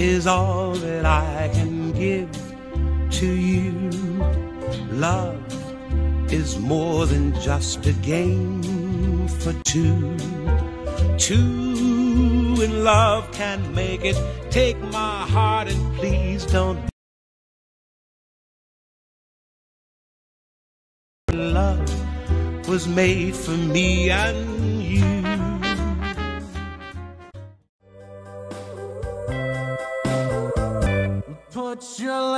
is all that I can give to you. Love is more than just a game for two. Two in love can make it. Take my heart and please don't. Love was made for me and you. Put your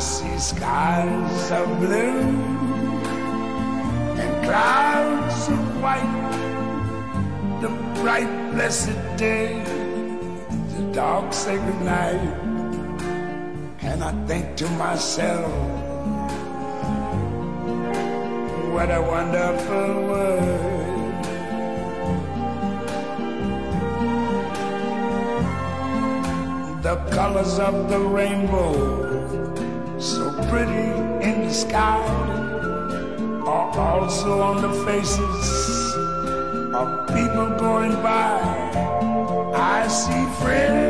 See skies of blue and clouds of white. The bright, blessed day, the dark, sacred night. And I think to myself, what a wonderful world. The colors of the rainbow so pretty in the sky are also on the faces of people going by. I see friends